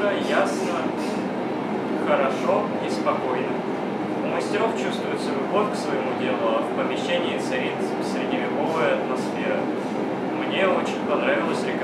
быстро, ясно, хорошо и спокойно. У мастеров чувствуется любовь к своему делу, а в помещении царит средневековая атмосфера. Мне очень понравилось. рекомендация